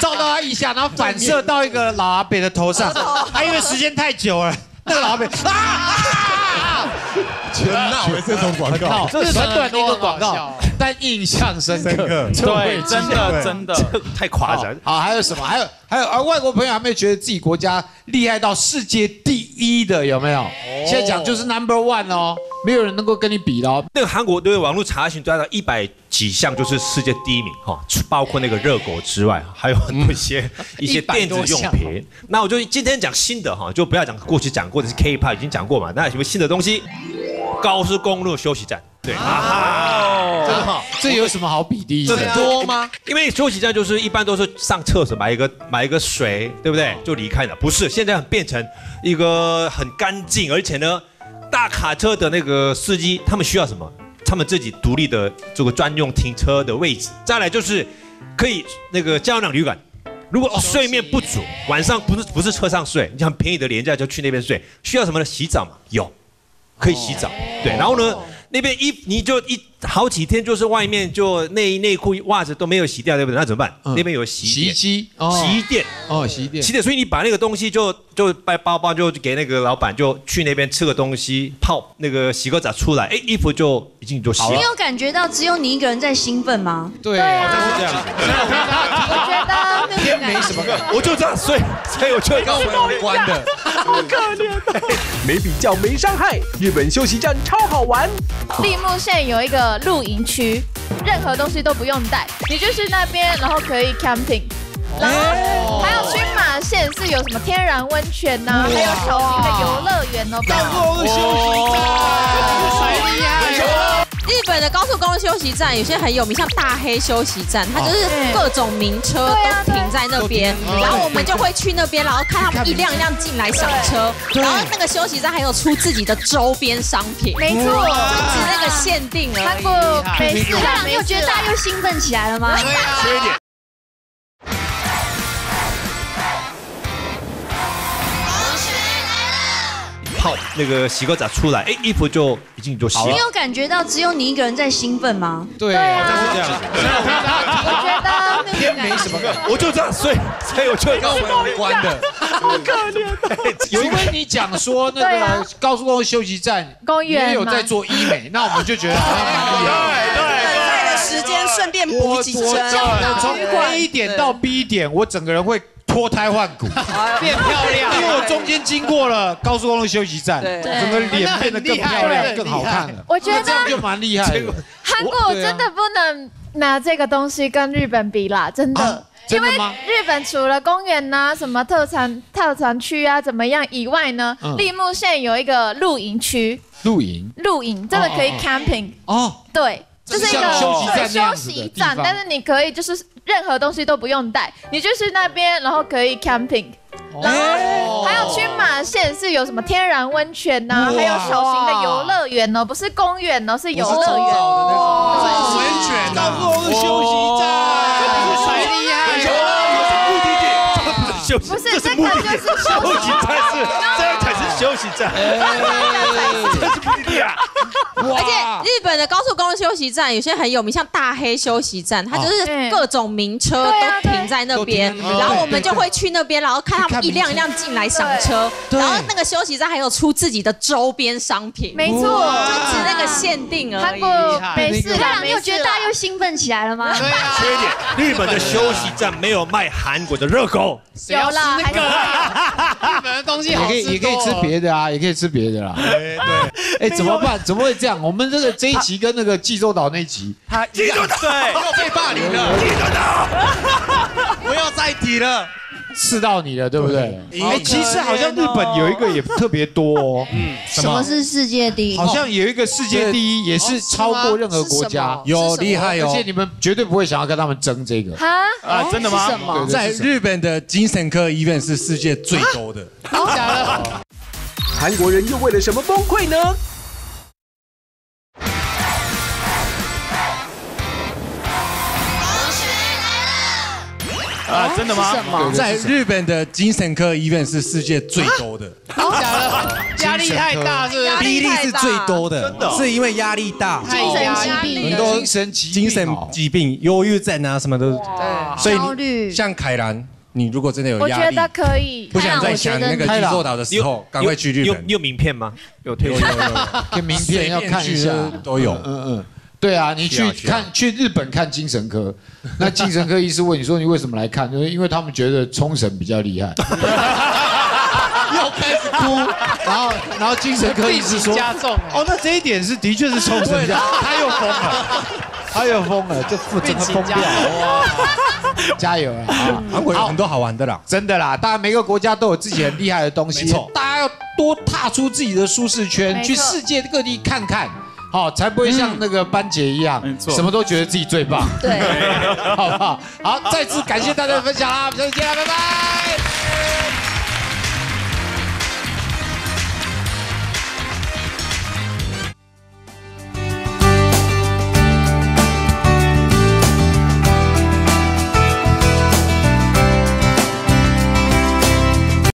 Speaker 6: 照到他腋下，然后反射到一个老阿伯的头上。他因为时间太久了，那个老阿伯啊，
Speaker 5: 全闹这种广告，
Speaker 6: 这是短短的一个广告，但印象深刻。
Speaker 9: 对，真的真的
Speaker 12: 太夸张。
Speaker 6: 好，还有什么？还有还有，而外国朋友还没有觉得自己国家厉害到世界第一的有没有？现在讲就是 number one 哦，没有人能够跟你比哦。
Speaker 12: 那个韩国对网络查询抓到一百几项，就是世界第一名哈，包括那个热狗之外，还有很多一些一些电子用品。那我就今天讲新的哈，就不要讲过去讲过的是 K-pop 已经讲过嘛，那有什么新的东西？高速公路休息站，对
Speaker 6: 啊，真的好，这有什么好比的？
Speaker 12: 很多吗？因为休息站就是一般都是上厕所买一个买一个水，对不对？就离开了。不是，现在变成一个很干净，而且呢，大卡车的那个司机他们需要什么？他们自己独立的这个专用停车的位置。再来就是可以那个胶囊旅馆，如果睡眠不足，晚上不是不是车上睡，你想便宜的廉价就去那边睡。需要什么呢？洗澡嘛，有。可以洗澡，对，然后呢，那边一你就一好几天就是外面就内衣内裤袜子都没有洗掉，对不对？那怎么办？那边有洗
Speaker 6: 洗衣机、
Speaker 12: 洗衣店
Speaker 6: 哦，洗衣店，
Speaker 12: 洗店。所以你把那个东西就就背包包就给那个老板，就去那边吃个东西，泡那个洗个澡出来，哎，衣服就已经就洗了。
Speaker 3: 你有感觉到只有你一个人在兴奋吗？
Speaker 6: 对，
Speaker 12: 好像是这样。
Speaker 3: 我觉得
Speaker 6: 天没什么，
Speaker 12: 我就这样睡，所以我就
Speaker 5: 跟我有关的。
Speaker 1: 好可怜的，没比较没伤害，日本休息站超好玩。
Speaker 13: 立木县有一个露营区，任何东西都不用带，你就是那边，然后可以 camping。然后还有新马县是有什么天然温泉呐，还有小型的游乐园哦。
Speaker 6: 高速公路休息站，
Speaker 4: 厉害！日本的高速公路休息站有些很有名，像大黑休息站，它就是各种名车都停在那边，然后我们就会去那边，然后看他们一辆一辆进来上车，然后那个休息站还有出自己的周边商品，
Speaker 13: 没错，
Speaker 4: 就是那个限定而已。
Speaker 13: 韩国没事啦，
Speaker 3: 你有觉得大家又兴奋起来了吗？
Speaker 12: 泡那个洗个澡出来，哎，衣服就已经就洗了。
Speaker 3: 你有感觉到只有你一个人在兴奋吗？
Speaker 6: 对，
Speaker 12: 好像是这样。
Speaker 13: 我觉得
Speaker 6: 天没什么，
Speaker 12: 我就这样睡，所以我就
Speaker 5: 跟我有关的。
Speaker 1: 好可怜的。
Speaker 6: 除非你讲说那个高速公路休息站
Speaker 13: 公园
Speaker 6: 也有在做医美，那我们就觉得好像蛮厉害。
Speaker 7: 等待的时间顺便补几针。
Speaker 6: 我从 A 点到 B 点，我整个人会。脱胎换骨，
Speaker 2: 变漂亮，
Speaker 6: 因为我中间经过了高速公路休息站，整个脸变得更漂亮、更好看了。
Speaker 13: 我觉得
Speaker 6: 这样就蛮厉害。
Speaker 13: 韩国真的不能拿这个东西跟日本比啦，真的。
Speaker 6: 因为？
Speaker 13: 日本除了公园呐、什么特产特产区啊怎么样以外呢？立木县有一个露营区。
Speaker 6: 露营？
Speaker 13: 露营真的可以 camping
Speaker 6: 哦。
Speaker 13: 对，
Speaker 6: 就是
Speaker 13: 一个
Speaker 6: 休息站
Speaker 13: 休息站，但是你可以就是。任何东西都不用带，你就去那边，然后可以 camping，然后还有去马县是有什么天然温泉呐，还有小型的游乐园哦，不是公园哦，是游乐园。
Speaker 6: 温泉，高速公路休息站，
Speaker 12: 这不是
Speaker 6: 谁厉害？
Speaker 12: 游乐园目的地，这不是休息，
Speaker 13: 不是这个就是
Speaker 12: 休息站，是这才是休息站，这是啊。
Speaker 4: 而且日本的高速公路休息站有些很有名，像大黑休息站，它就是各种名车都停在那边，然后我们就会去那边，然后看他们一辆一辆进来赏车，然后那个休息站还有出自己的周边商品，
Speaker 13: 没错，
Speaker 4: 就只那个限定而已。
Speaker 13: 没事啦，
Speaker 3: 你有觉得大家又兴奋起来了吗？
Speaker 12: 缺点，日本的休息站没有卖韩国的热狗，
Speaker 13: 有啦，
Speaker 2: 那个？日本的东西
Speaker 6: 也可以也可以吃别的啊，也可以吃别的啦。对，哎，怎么办？怎么会这样？我们这个这一集跟那个济州岛那集，
Speaker 12: 他济州岛。
Speaker 5: 对 又被霸凌了，
Speaker 12: 济州岛。
Speaker 5: 不要再提了，
Speaker 6: 刺到你了，对不对？哎，其实好像日本有一个也特别多哦，嗯，
Speaker 3: 什么？是世界第一？
Speaker 6: 好像有一个世界第一，也是超过任何国家，
Speaker 5: 有厉害哦，
Speaker 6: 而且你们绝对不会想要跟他们争这个。
Speaker 13: 啊，
Speaker 9: 真的吗？
Speaker 5: 在日本的精神科医院是世界最多的，
Speaker 2: 假的。
Speaker 1: 韩国人又为了什么崩溃呢？
Speaker 9: 啊，真的吗？
Speaker 5: 在日本的精神科医院是世界最 多的，
Speaker 2: 假的，压力太大是不是？
Speaker 5: 比例是最多的，是因为压力大，
Speaker 3: 精神疾病
Speaker 5: 很多
Speaker 6: 精神疾
Speaker 5: 精神疾病，忧郁症啊什么的，所以
Speaker 3: 焦虑。
Speaker 5: 像凯兰，你如果真的有压力，
Speaker 13: 我觉得可以。
Speaker 5: 不想再想那个济州岛的时候，赶快去日本。
Speaker 12: 你有名片吗？有推荐
Speaker 6: 跟 名片要看一下，
Speaker 5: 都有。
Speaker 6: 嗯嗯，对啊，你去看去日本看精神科，那精神科医师问你说你为什么来看？就是因为他们觉得冲绳比较厉害。又开始哭，然后然后精神科医师说，
Speaker 2: 加重
Speaker 6: 哦，那这一点是的确是冲绳家，他又疯了，他又疯了，这副整个疯掉，哇！加油。啊！
Speaker 5: 韩国有很多好玩的啦，
Speaker 6: 真的啦，当然每个国家都有自己很厉害的东西，
Speaker 5: 没错，
Speaker 6: 大家要多踏出自己的舒适圈，去世界各地看看，好，才不会像那个班杰一样，什么都觉得自己最棒，
Speaker 3: 对，
Speaker 6: 好不好？好，再次感谢大家的分享啦，我们下次见啦，拜拜。